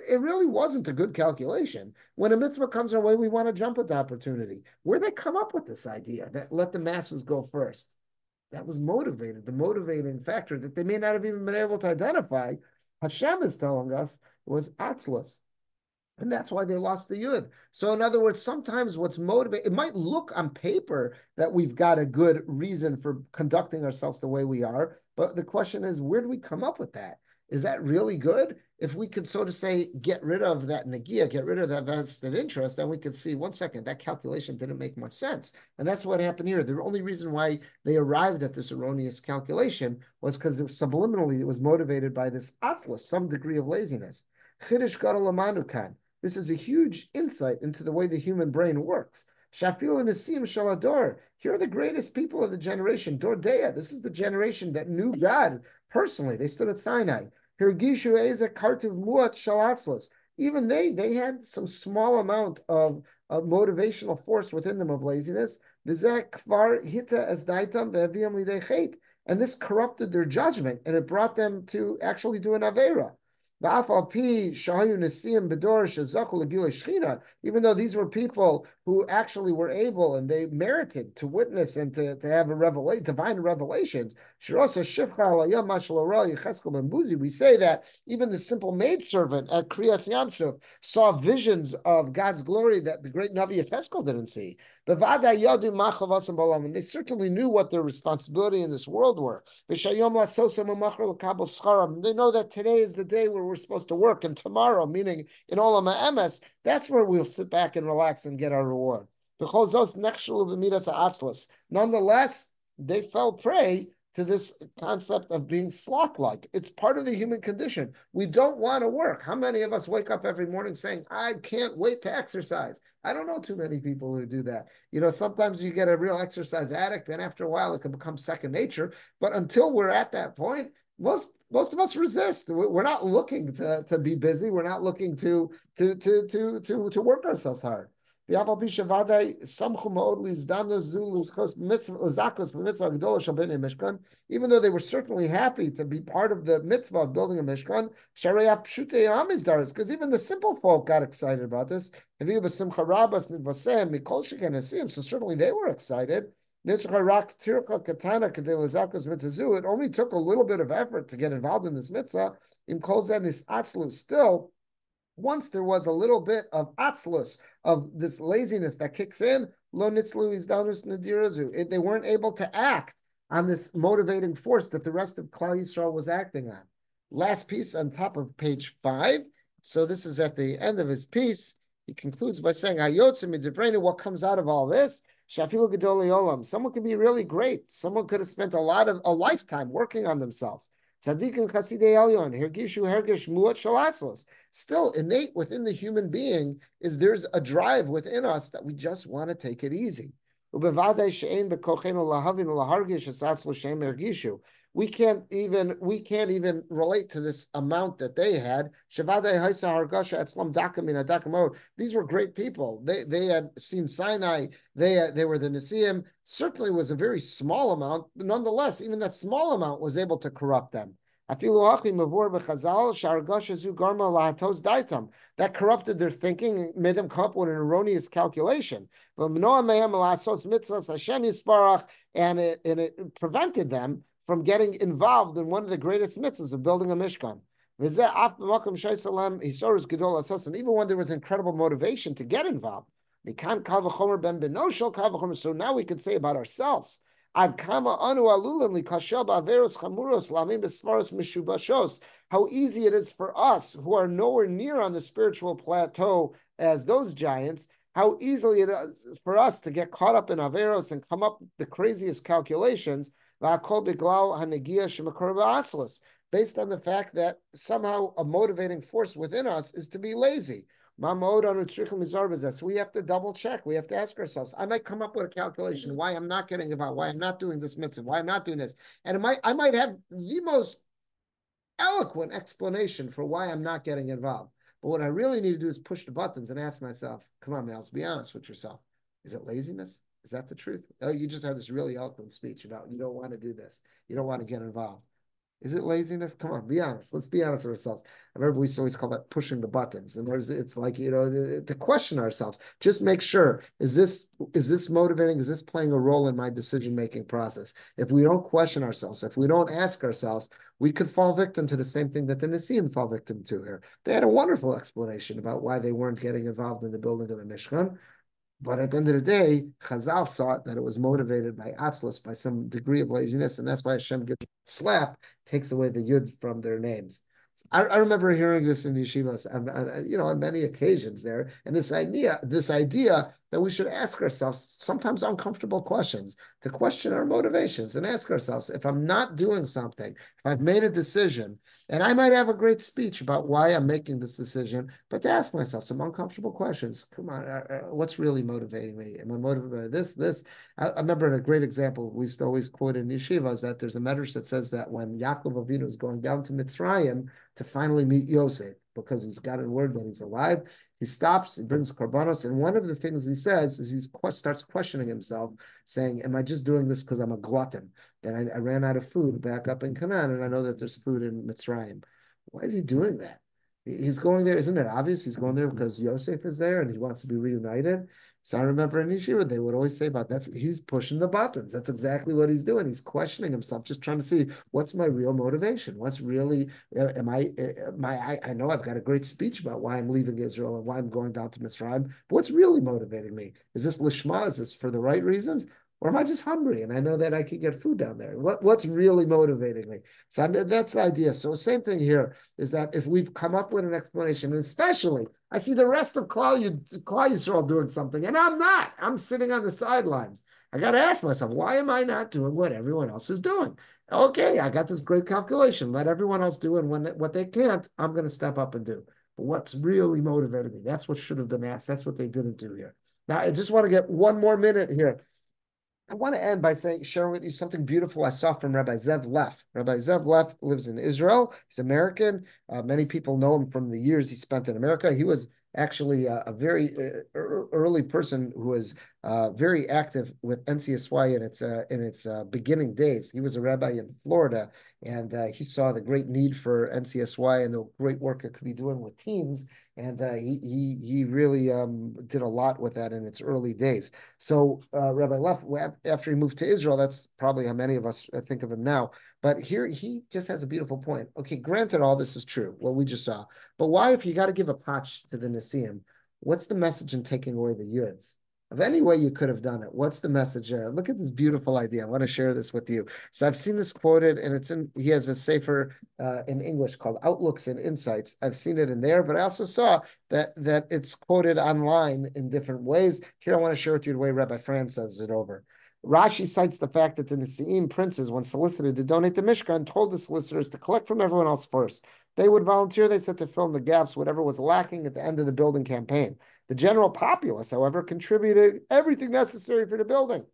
it really wasn't a good calculation. When a mitzvah comes our way, we want to jump at the opportunity. Where they come up with this idea that let the masses go first? That was motivated, the motivating factor that they may not have even been able to identify. Hashem is telling us was atzlus. And that's why they lost the yud. So, in other words, sometimes what's motivated, it might look on paper that we've got a good reason for conducting ourselves the way we are. But the question is, where do we come up with that? Is that really good? If we could, so to say, get rid of that nagia, get rid of that vested interest, then we could see one second, that calculation didn't make much sense. And that's what happened here. The only reason why they arrived at this erroneous calculation was because it was subliminally, it was motivated by this atzlus, some degree of laziness. Chidish Gadol This is a huge insight into the way the human brain works. Shafil and Asim Shalador. Here are the greatest people of the generation. Dordea. This is the generation that knew God personally. They stood at Sinai. Hirgishu Eza Kartiv Muat Shalatzlos. Even they, they had some small amount of, of motivational force within them of laziness. Kvar Hita. And this corrupted their judgment and it brought them to actually do an Avera. Even though these were people who actually were able and they merited to witness and to, to have a revelation, divine revelations. We say that even the simple maidservant at Kriyas Yamsuf saw visions of God's glory that the great Navi Yecheskel didn't see. And they certainly knew what their responsibility in this world were. They know that today is the day where we're supposed to work, and tomorrow, meaning in Olam Emes, that's where we'll sit back and relax and get our reward. Because those next nonetheless, they fell prey to this concept of being sloth-like. It's part of the human condition. We don't want to work. How many of us wake up every morning saying, I can't wait to exercise? I don't know too many people who do that. You know, sometimes you get a real exercise addict, and after a while it can become second nature. But until we're at that point, most most of us resist. We're not looking to, to be busy. We're not looking to to to to to to work ourselves hard. Even though they were certainly happy to be part of the mitzvah of building a Mishkan, because even the simple folk got excited about this. So certainly they were excited. It only took a little bit of effort to get involved in this mitzvah. Still, once there was a little bit of atzlus, of this laziness that kicks in, lo nitzlu izdanus nadirazu. They weren't able to act on this motivating force that the rest of Klal Yisrael was acting on. Last piece on top of page five. So this is at the end of his piece. He concludes by saying, what comes out of all this? Shafilu Olam. Someone could be really great. Someone could have spent a lot of a lifetime working on themselves. Tzaddik and Chasidei Elyon, Hergishu Hergish Muat Shalatzlos. Still, innate within the human being is there's a drive within us that we just want to take it easy. We can't even we can't even relate to this amount that they had. These were great people. They they had seen Sinai. They they were the Nisim. Certainly was a very small amount, but nonetheless, even that small amount was able to corrupt them. That corrupted their thinking, made them come up with an erroneous calculation. And it, and it prevented them from getting involved in one of the greatest mitzvahs of building a Mishkan. Even when there was incredible motivation to get involved. So now we can say about ourselves how easy it is for us who are nowhere near on the spiritual plateau as those giants, how easily it is for us to get caught up in Averos and come up with the craziest calculations, based on the fact that somehow a motivating force within us is to be lazy. So we have to double check. We have to ask ourselves. I might come up with a calculation mm-hmm. why I'm not getting involved, why I'm not doing this mitzvah, why I'm not doing this. And it might I might have the most eloquent explanation for why I'm not getting involved. But what I really need to do is push the buttons and ask myself, come on, Males, be honest with yourself. Is it laziness? Is that the truth? Oh, you just had this really eloquent speech about you don't want to do this. You don't want to get involved. Is it laziness? Come on, be honest. Let's be honest with ourselves. I remember we used to always call that pushing the buttons. And there's it's like, you know, to question ourselves. Just make sure, is this is this motivating? Is this playing a role in my decision-making process? If we don't question ourselves, if we don't ask ourselves, we could fall victim to the same thing that the Nisim fall victim to here. They had a wonderful explanation about why they weren't getting involved in the building of the Mishkan. But at the end of the day, Chazal saw that it was motivated by atzlus, by some degree of laziness, and that's why Hashem gives slap, takes away the yud from their names. I, I remember hearing this in yeshivas, you know, on many occasions there, and this idea, this idea that we should ask ourselves sometimes uncomfortable questions to question our motivations and ask ourselves if I'm not doing something, if I've made a decision, and I might have a great speech about why I'm making this decision, but to ask myself some uncomfortable questions. Come on, uh, uh, what's really motivating me? Am I motivated by this, this? I, I remember a great example we used to always quote in yeshiva is that there's a medrash that says that when Yaakov Avinu is going down to Mitzrayim to finally meet Yosef, because he's gotten word that he's alive. He stops, he brings korbanos, and one of the things he says is he starts questioning himself, saying, "Am I just doing this because I'm a glutton? That I, I, ran out of food back up in Canaan, and I know that there's food in Mitzrayim. Why is he doing that? He's going there, isn't it obvious? He's going there because Yosef is there and he wants to be reunited. So I remember in Yeshiva, they would always say about that's he's pushing the buttons. That's exactly what he's doing. He's questioning himself, just trying to see what's my real motivation. What's really uh, am I? Uh, my I, I know I've got a great speech about why I'm leaving Israel and why I'm going down to Mitzrayim. But what's really motivating me? Is this lishma? Is this for the right reasons? Or am I just hungry and I know that I can get food down there? What, what's really motivating me? So I mean, that's the idea. So same thing here is that if we've come up with an explanation, and especially I see the rest of Klal Yisrael doing something, and I'm not. I'm sitting on the sidelines. I got to ask myself, why am I not doing what everyone else is doing? Okay, I got this great calculation. Let everyone else do, and when what they can't, I'm going to step up and do. But what's really motivating me? That's what should have been asked. That's what they didn't do here. Now, I just want to get one more minute here I want to end by saying, sharing with you something beautiful I saw from Rabbi Zev Leff. Rabbi Zev Leff lives in Israel. He's American. Uh, many people know him from the years he spent in America. He was actually a, a very uh, early person who was uh, very active with NCSY in its uh, in its uh, beginning days. He was a rabbi in Florida, and uh, he saw the great need for NCSY and the great work it could be doing with teens. And uh, he he he really um, did a lot with that in its early days. So Rabbi Leff, after he moved to Israel, that's probably how many of us think of him now. But here he just has a beautiful point. Okay, granted, all this is true, what we just saw. But why, if you got to give a patch to the Nisim, what's the message in taking away the Yuds? Of any way you could have done it, what's the message there? Look at this beautiful idea. I want to share this with you. So I've seen this quoted, and it's in. He has a sefer uh, in English called "Outlooks and Insights." I've seen it in there, but I also saw that that it's quoted online in different ways. Here, I want to share with you the way Rabbi Fran says it over. Rashi cites the fact that the Nisi'im princes, when solicited to donate the Mishkan, told the solicitors to collect from everyone else first. They would volunteer, they said, to fill in the gaps, whatever was lacking at the end of the building campaign. The general populace, however, contributed everything necessary for the building,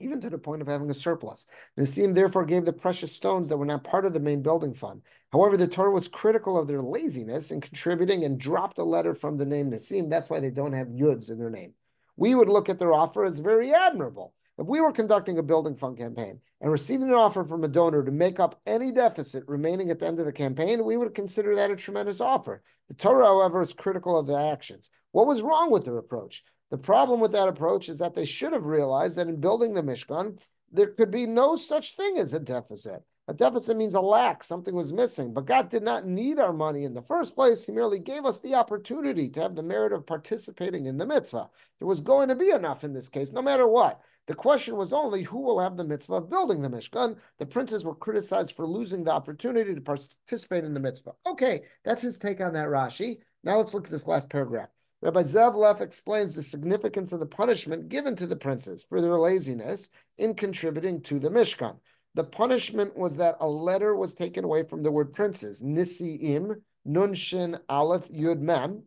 even to the point of having a surplus. Nisim therefore gave the precious stones that were not part of the main building fund. However, the Torah was critical of their laziness in contributing and dropped a letter from the name Nisim. That's why they don't have Yuds in their name. We would look at their offer as very admirable if we were conducting a building fund campaign and receiving an offer from a donor to make up any deficit remaining at the end of the campaign, we would consider that a tremendous offer. The Torah, however, is critical of the actions. What was wrong with their approach? The problem with that approach is that they should have realized that in building the Mishkan, there could be no such thing as a deficit. A deficit means a lack, something was missing. But God did not need our money in the first place. He merely gave us the opportunity to have the merit of participating in the mitzvah. There was going to be enough in this case, no matter what. The question was only who will have the mitzvah of building the Mishkan. The princes were criticized for losing the opportunity to participate in the mitzvah. Okay, that's his take on that Rashi. Now let's look at this last paragraph. Rabbi Zev Leff explains the significance of the punishment given to the princes for their laziness in contributing to the Mishkan. The punishment was that a letter was taken away from the word princes, Nisi'im, Nun Shin Aleph Yud Mem,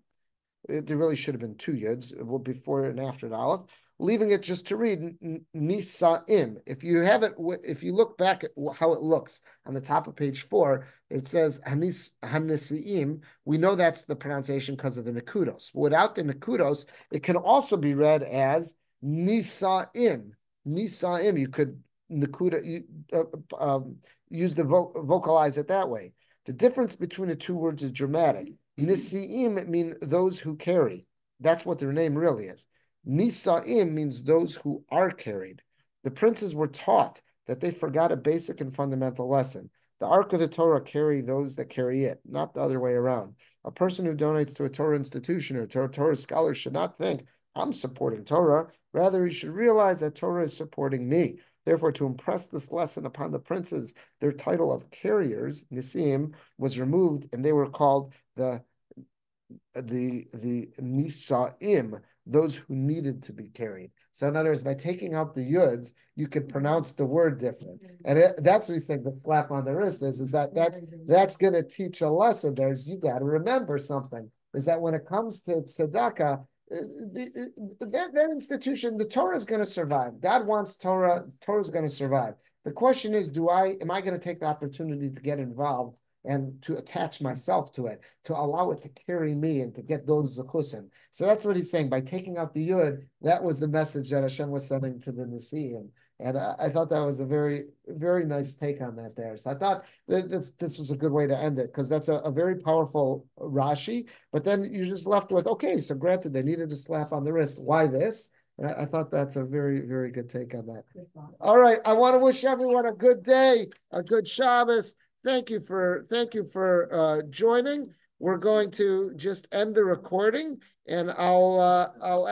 there really should have been two yuds, well, before and after the aleph, leaving it just to read nisaim. If you have it, if you look back at how it looks on the top of page four, it says hanis hanisiim. We know that's the pronunciation because of the Nakudos. Without the Nakudos, it can also be read as nisaim. Nisaim. You could nakuda uh, um, use the vo- vocalize it that way. The difference between the two words is dramatic. Nisiim mean those who carry. That's what their name really is. Nisaim means those who are carried. The princes were taught that they forgot a basic and fundamental lesson. The Ark of the Torah carry those that carry it, not the other way around. A person who donates to a Torah institution or to a Torah scholar should not think, I'm supporting Torah. Rather, he should realize that Torah is supporting me. Therefore, to impress this lesson upon the princes, their title of carriers, Nisim, was removed, and they were called the the the Nisaim, those who needed to be carried. So in other words, by taking out the yuds, you could pronounce the word different, and it, that's what he's saying. The flap on the wrist is is that that's that's going to teach a lesson. There's you got to remember something. Is that when it comes to tzedakah, uh, that, that institution, the Torah is going to survive. God wants Torah. Torah is going to survive. The question is, do I am I going to take the opportunity to get involved and to attach myself to it, to allow it to carry me and to get those zakusim? So that's what he's saying. By taking out the yud, that was the message that Hashem was sending to the Nisim. And I, I, thought that was a very, very nice take on that there. So I thought that this this was a good way to end it because that's a, a, very powerful Rashi. But then you just left with, okay, so granted they needed a slap on the wrist. Why this? And I, I thought that's a very, very good take on that. All right. I want to wish everyone a good day, a good Shabbos. Thank you for thank you for uh, joining. We're going to just end the recording and I'll uh, I'll